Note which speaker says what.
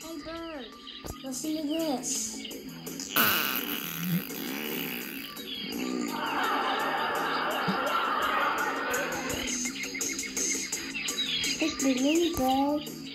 Speaker 1: Hey bird, listen to this. It's the ladybug.